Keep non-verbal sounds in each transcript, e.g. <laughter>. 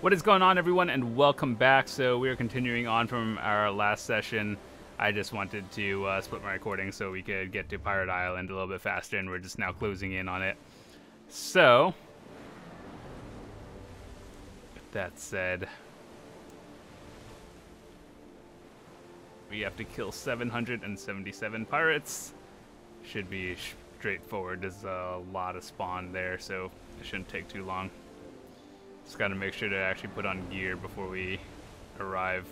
What is going on, everyone, and welcome back. So we are continuing on from our last session. I just wanted to uh, split my recording so we could get to Pirate Island a little bit faster, and we're just now closing in on it. So, with that said, we have to kill 777 pirates. Should be straightforward. There's a lot of spawn there, so it shouldn't take too long. Just gotta make sure to actually put on gear before we arrive.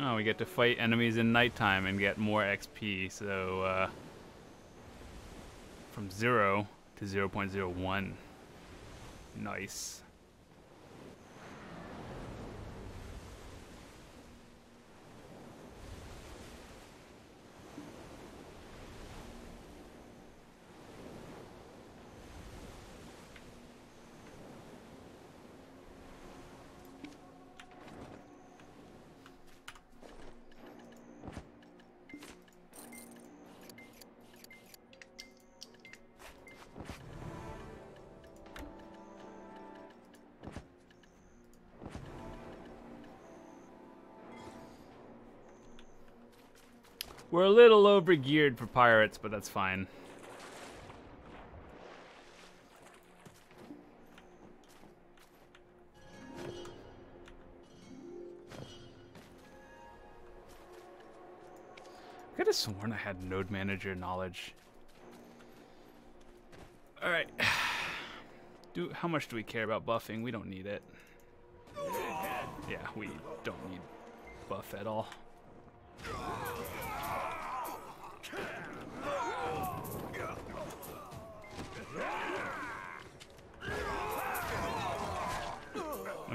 Oh, we get to fight enemies in nighttime and get more XP, so uh, from 0 to 0 0.01. Nice. We're a little over geared for pirates, but that's fine. I could have sworn I had node manager knowledge. Alright. <sighs> Do how much do we care about buffing? We don't need it. Yeah, we don't need buff at all.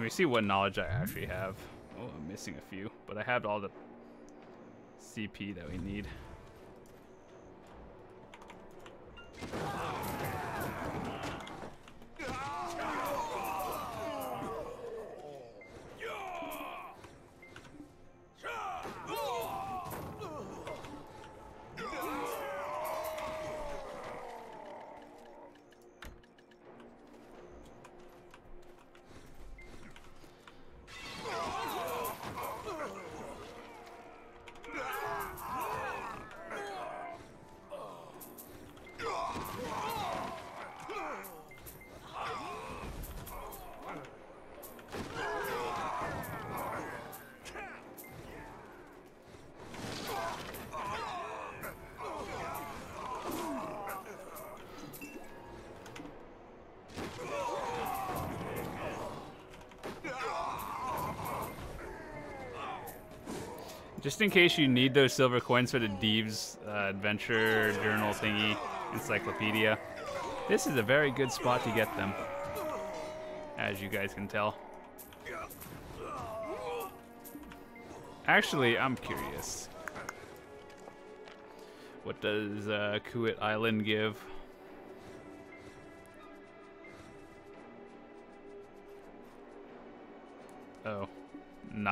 Let me see what knowledge I actually have. Oh, I'm missing a few, but I have all the CP that we need. Just in case you need those silver coins for the Deve's uh, Adventure Journal thingy, encyclopedia, this is a very good spot to get them, as you guys can tell. Actually, I'm curious. What does uh, Kuit Island give?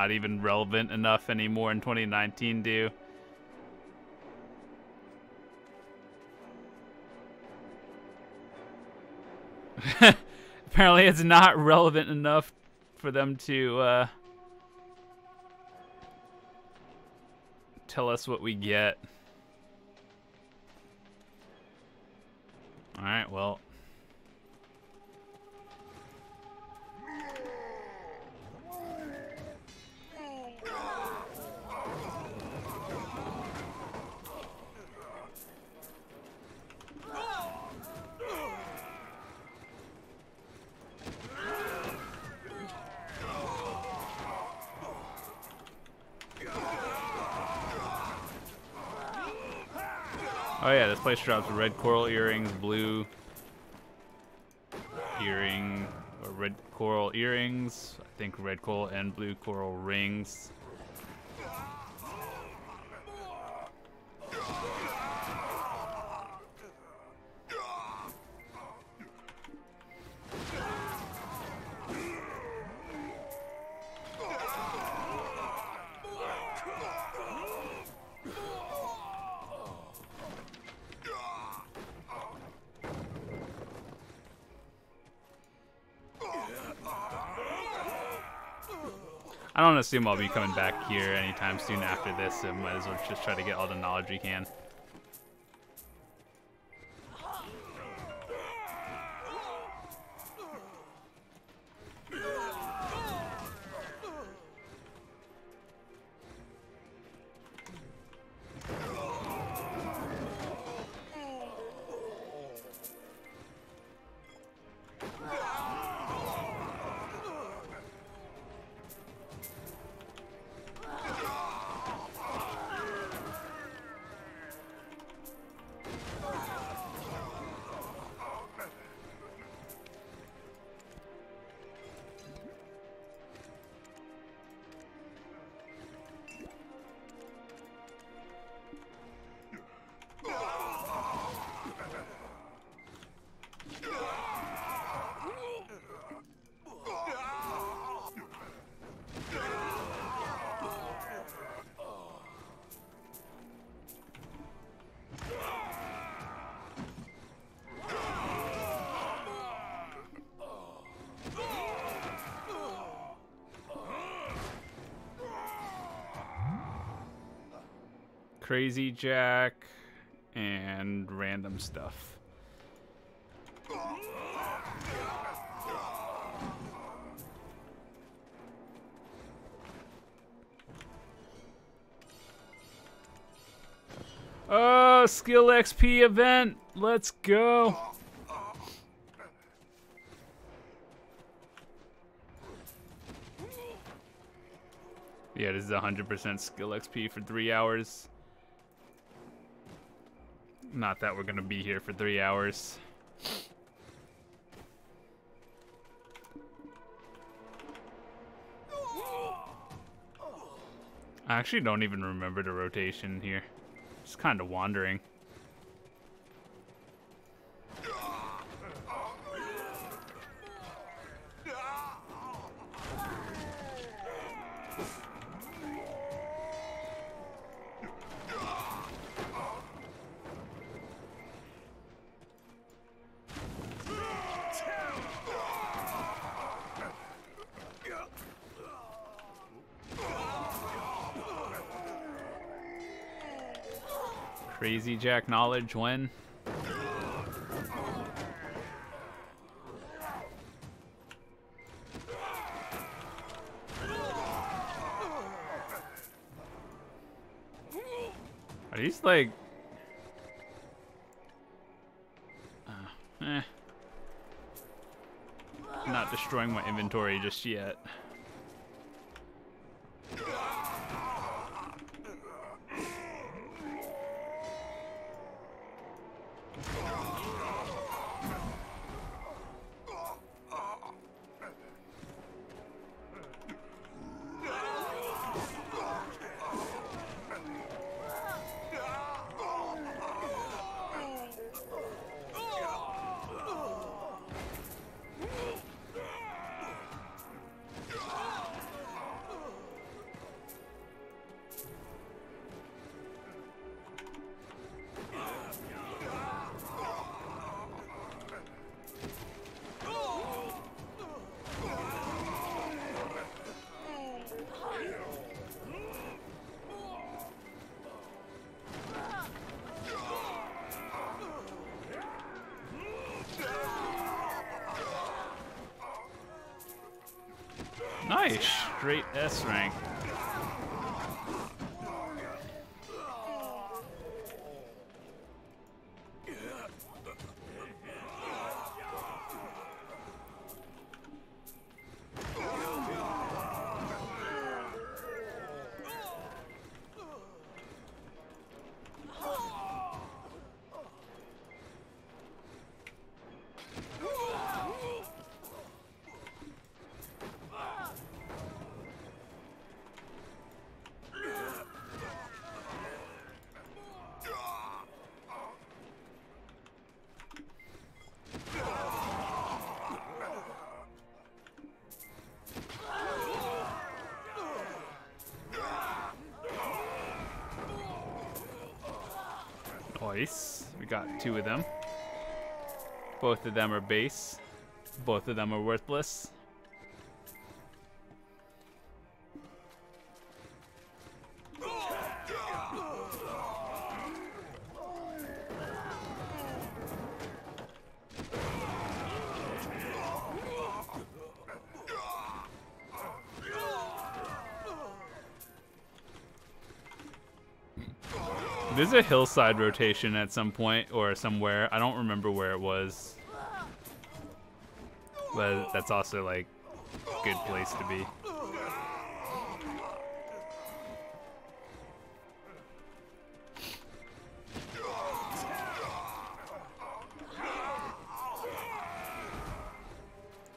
Not even relevant enough anymore in 2019, do. <laughs> Apparently it's not relevant enough for them to uh, tell us what we get. Alright, well, Oh yeah, this place drops red coral earrings, blue earring, or red coral earrings, I think red coral and blue coral rings. I don't assume I'll be coming back here anytime soon after this, so might as well just try to get all the knowledge we can. Crazy Jack, and random stuff. Oh, skill XP event. Let's go. Yeah, this is 100% skill XP for three hours. Not that we're gonna be here for three hours. I actually don't even remember the rotation here. Just kind of wandering. Jack knowledge when? Are these like... Uh, eh. Not destroying my inventory just yet. Nice, straight S rank. Got two of them. Both of them are base. Both of them are worthless. There's a hillside rotation at some point or somewhere. I don't remember where it was. But that's also like a good place to be.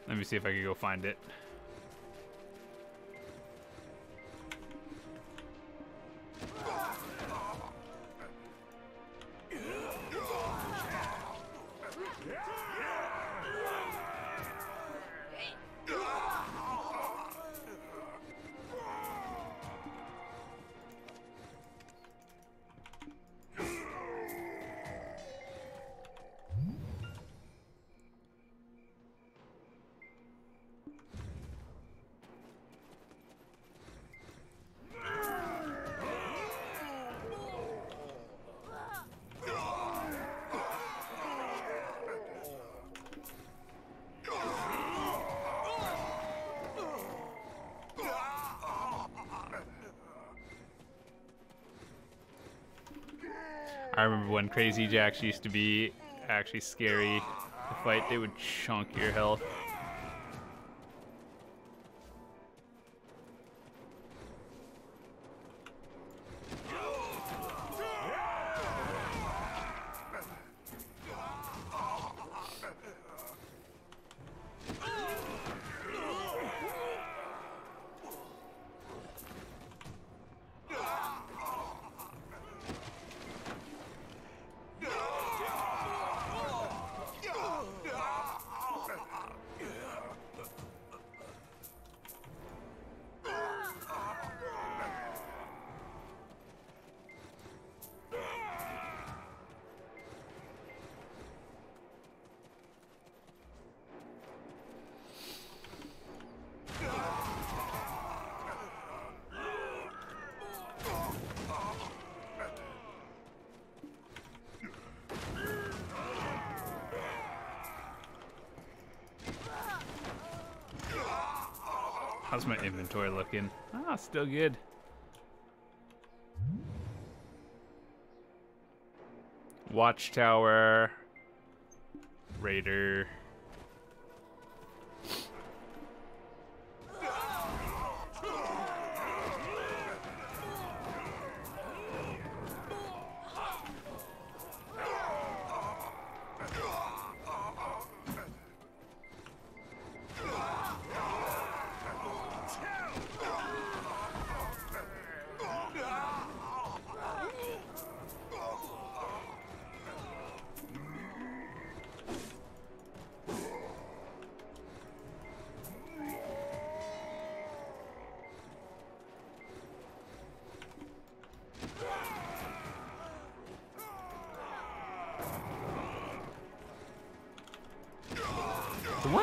Let me see if I can go find it. I remember when Crazy Jacks used to be actually scary to fight. They would chunk your health. How's my inventory looking? Ah, still good. Watchtower. Raider.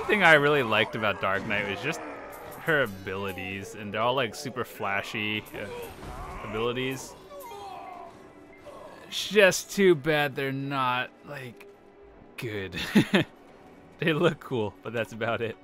One thing I really liked about Dark Knight was just her abilities, and they're all like super flashy uh, abilities. Just too bad they're not like good. <laughs> they look cool, but that's about it.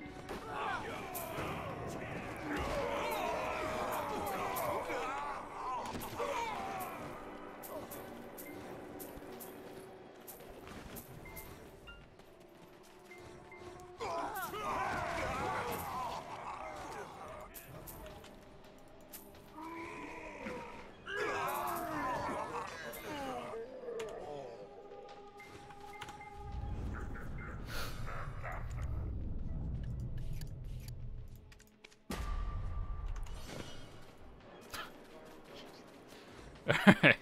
Alright.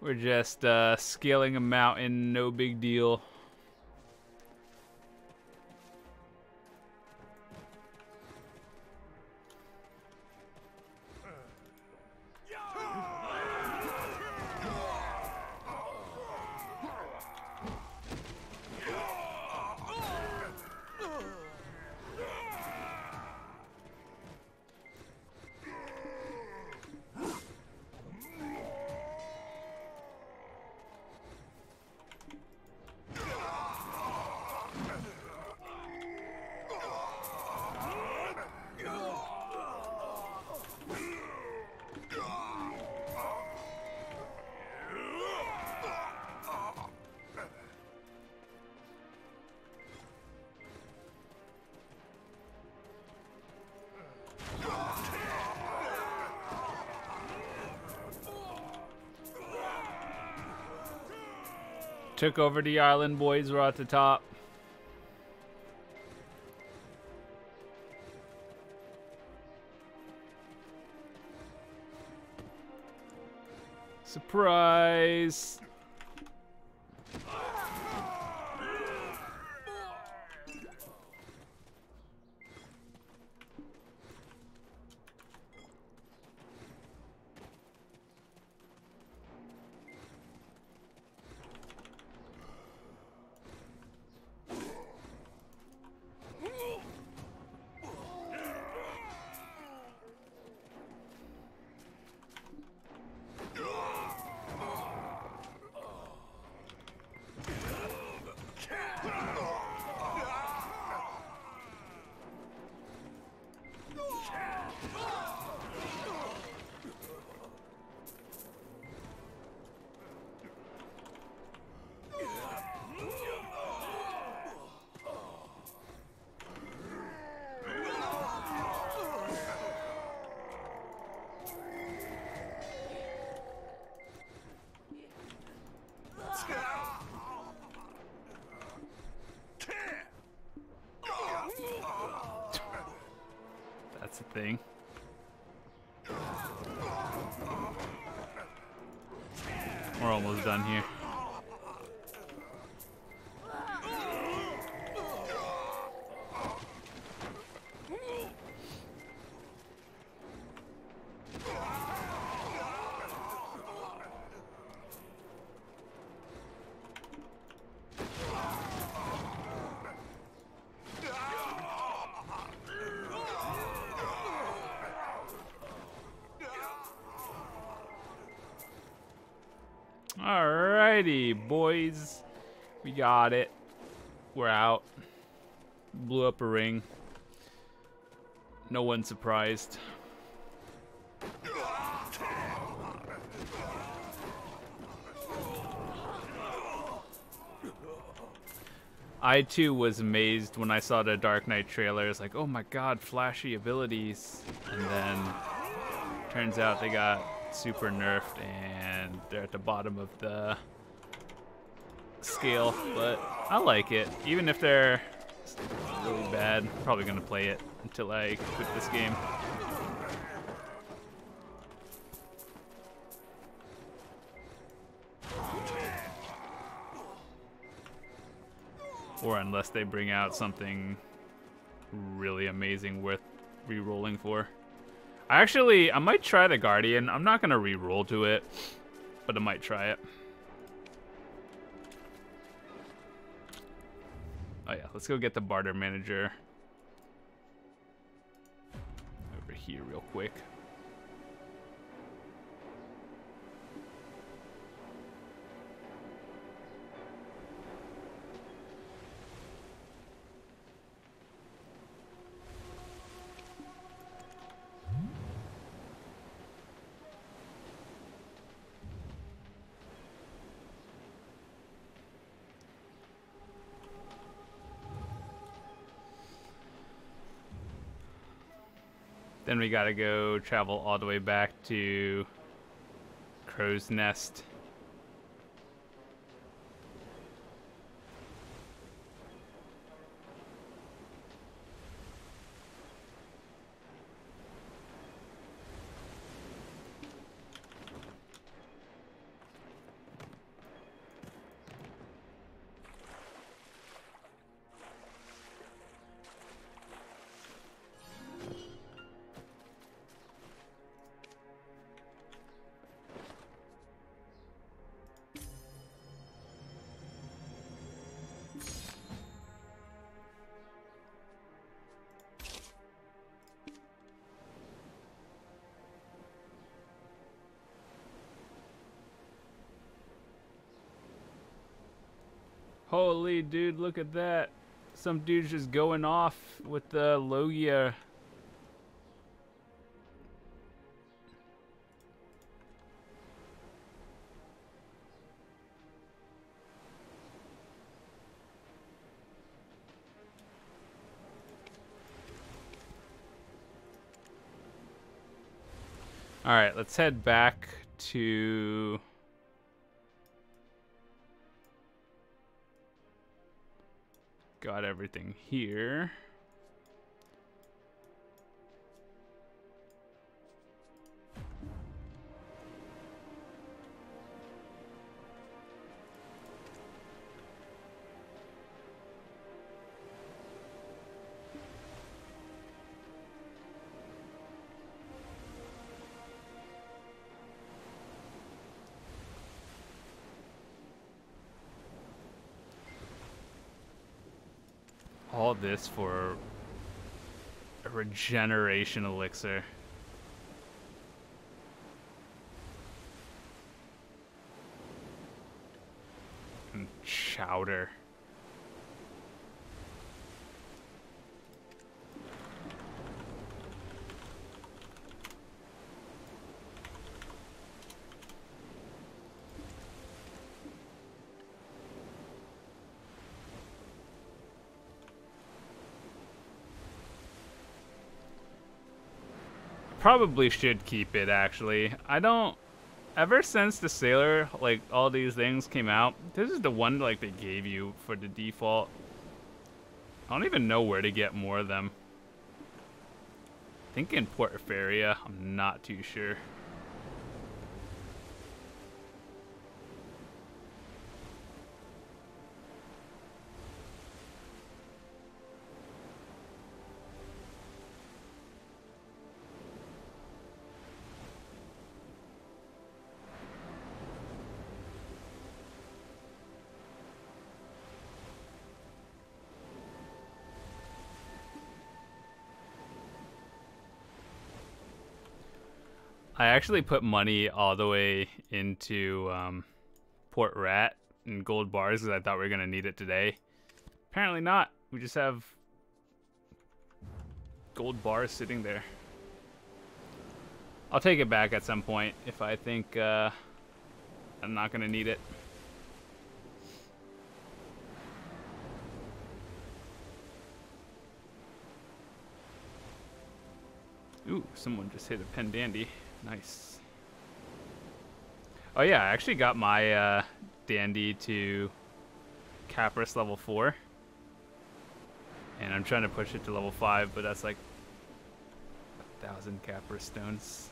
We're just uh, scaling a mountain, no big deal. Took over the island, boys. We're at the top. Surprise! Thing. We're almost done here. Got it. We're out. Blew up a ring. No one surprised. I too was amazed when I saw the Dark Knight trailer. It's like, oh my god, flashy abilities. And then turns out they got super nerfed and they're at the bottom of the scale. But I like it. Even if they're really bad, probably gonna play it until I quit this game. Or unless they bring out something really amazing worth re-rolling for. I actually, I might try the Guardian. I'm not to re-roll to it, but I might try it. Oh yeah, let's go get the barter manager over here real quick. Then we gotta go travel all the way back to Crow's Nest. Holy dude, look at that. Some dude's just going off with the Logia. Alright, let's head back to got everything here. All this for a regeneration elixir. And chowder. Probably should keep it actually. I don't ever since the sailor like all these things came out, this is the one like they gave you for the default. I don't even know where to get more of them. I think in Port Epheria, I'm not too sure. I actually put money all the way into um, Port Ratt and gold bars because I thought we were going to need it today. Apparently not. We just have gold bars sitting there. I'll take it back at some point if I think uh, I'm not going to need it. Ooh, someone just hit a pen dandy. Nice. Oh yeah, I actually got my uh, Dandy to Caphras level 4. And I'm trying to push it to level 5, but that's like a thousand Caphras stones.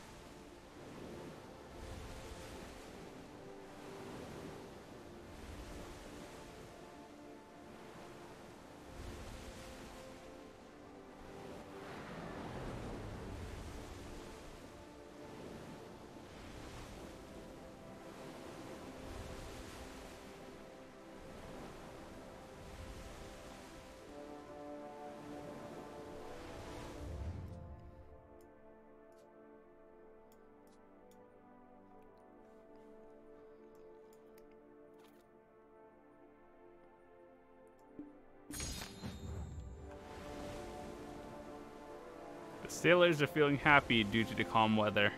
Sailors are feeling happy due to the calm weather.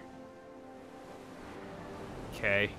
Okay.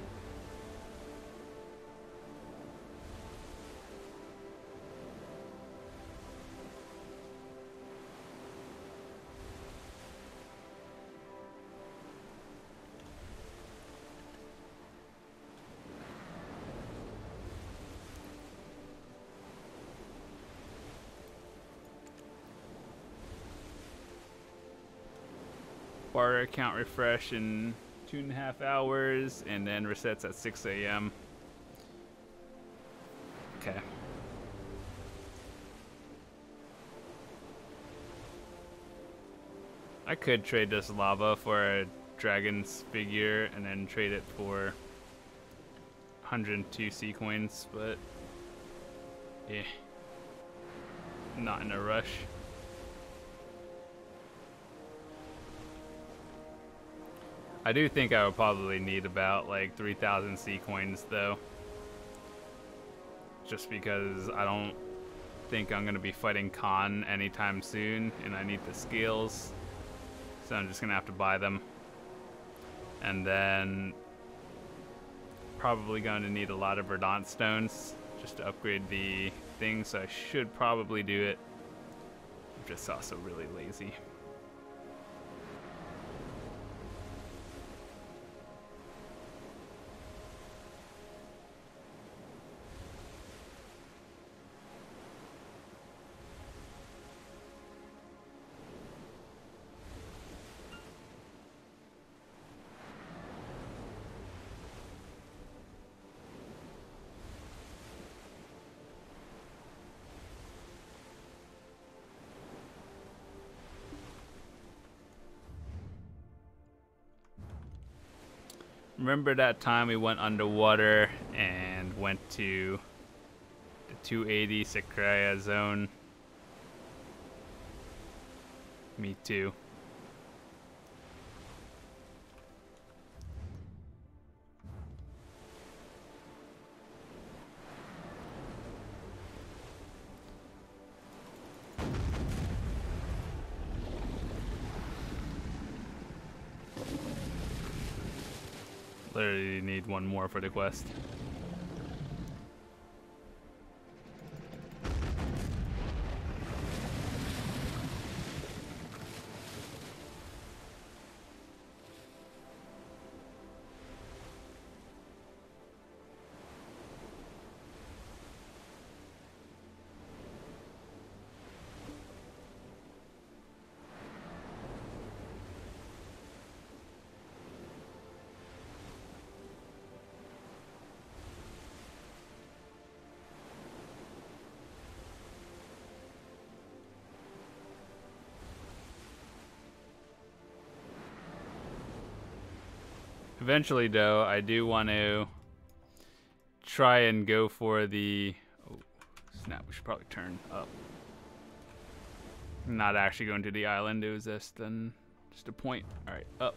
Bar account refresh in two and a half hours and then resets at 6 a.m. Okay. I could trade this lava for a dragon's figure and then trade it for 102 Sea Coins, but yeah, not in a rush. I do think I would probably need about like 3,000 Sea Coins though. Just because I don't think I'm going to be fighting Khan anytime soon and I need the skills. So I'm just going to have to buy them. And then probably going to need a lot of Verdant stones just to upgrade the thing. So I should probably do it. I'm just also really lazy. Remember that time we went underwater and went to the 280 Sycraia zone? Me too. Literally need one more for the quest. Eventually, though, I do want to try and go for the... Oh, snap, we should probably turn up. not actually going to the island, it was just, then, just a point. Alright, up.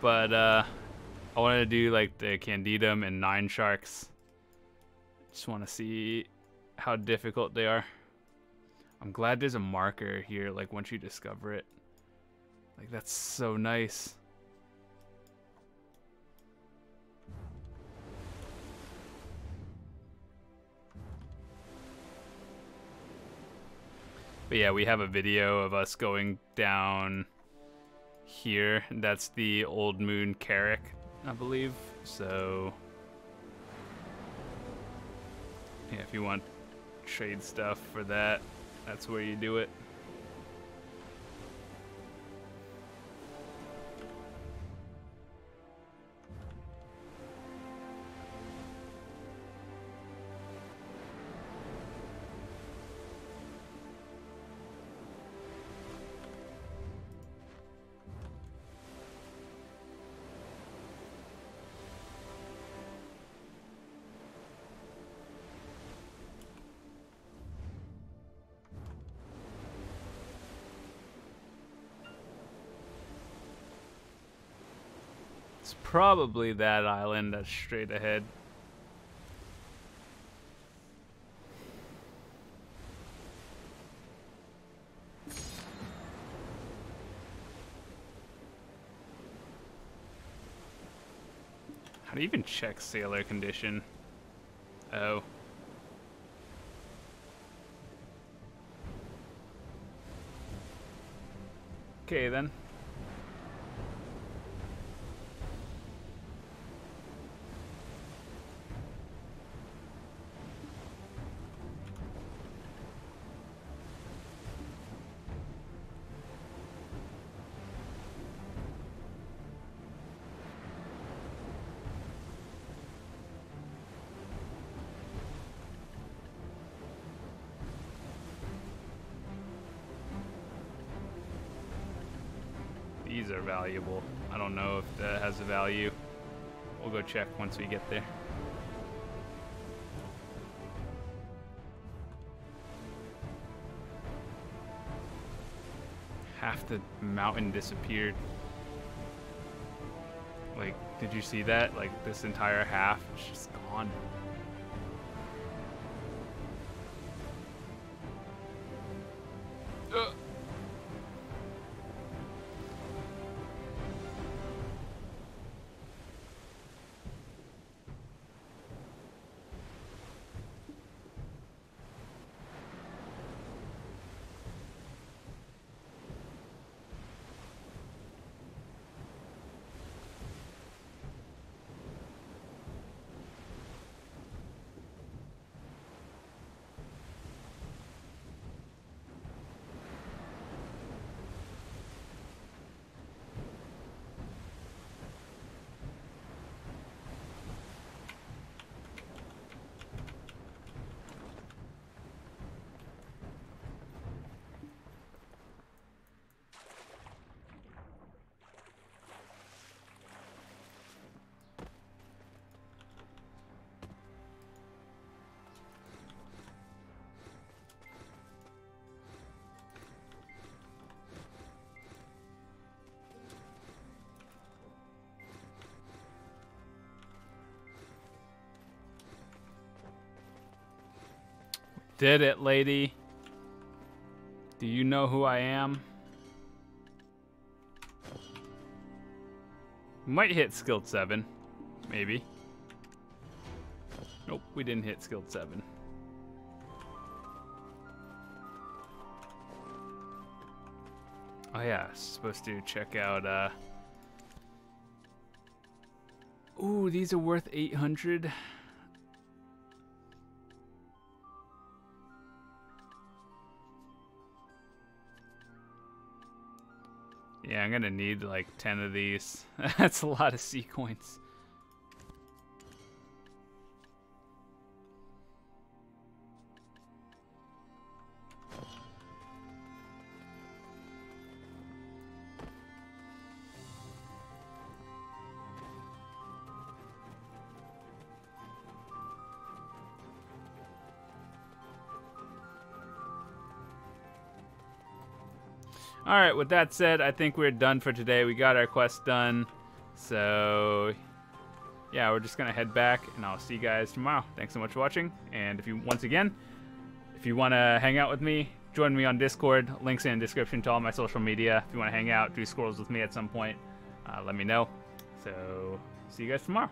But, uh, I wanted to do, like, the Candidum and Nine Sharks. Just want to see how difficult they are. I'm glad there's a marker here, like, once you discover it. Like, that's so nice. But yeah, we have a video of us going down here. That's the Old Moon Carrick, I believe. So, yeah, if you want trade stuff for that, that's where you do it. It's probably that island that's straight ahead. How do you even check sailor condition? Oh. Okay then. These are valuable. I don't know if that has a value. We'll go check once we get there. Half the mountain disappeared. Like, did you see that? Like, this entire half is just gone. Did it, lady. Do you know who I am? Might hit skilled 7. Maybe. Nope, we didn't hit skilled 7. Oh yeah, supposed to check out, uh... Ooh, these are worth 800. Yeah, I'm gonna need like 10 of these. <laughs> That's a lot of Sea coins. Right, with that said, I think we're done for today. We got our quest done. So, yeah, we're just going to head back, and I'll see you guys tomorrow. Thanks so much for watching. And if you, once again, if you want to hang out with me, join me on Discord. Links in the description to all my social media. If you want to hang out, do scrolls with me at some point, uh, let me know. So, see you guys tomorrow.